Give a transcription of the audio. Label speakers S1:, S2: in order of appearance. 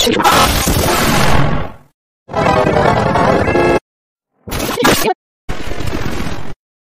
S1: Chicago.